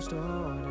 in the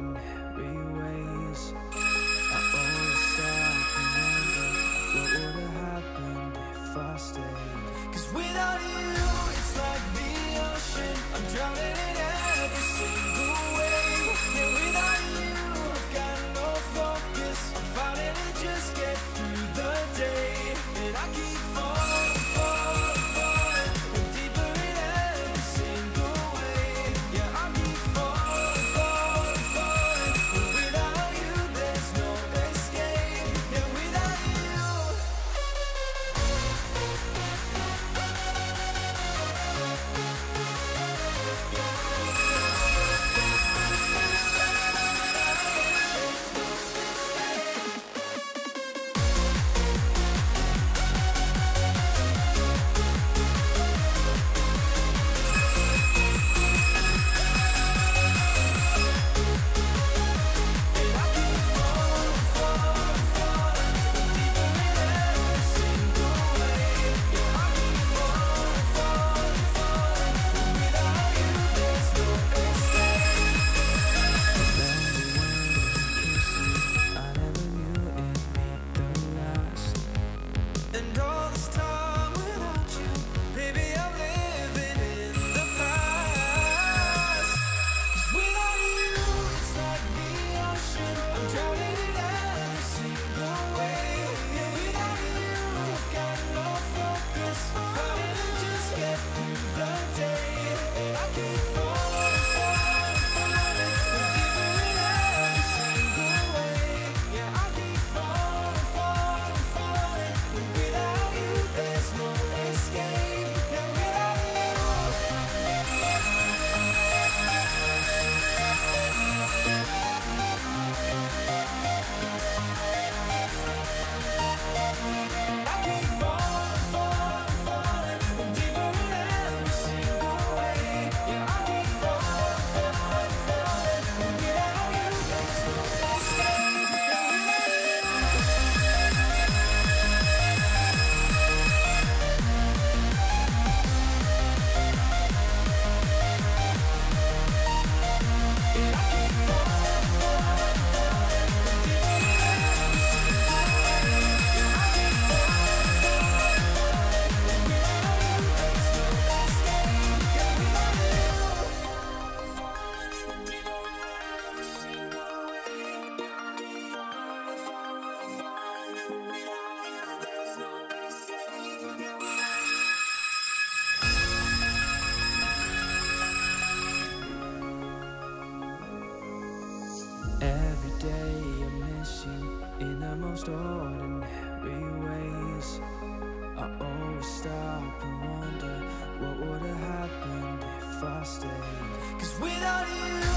stayed. Cause without you,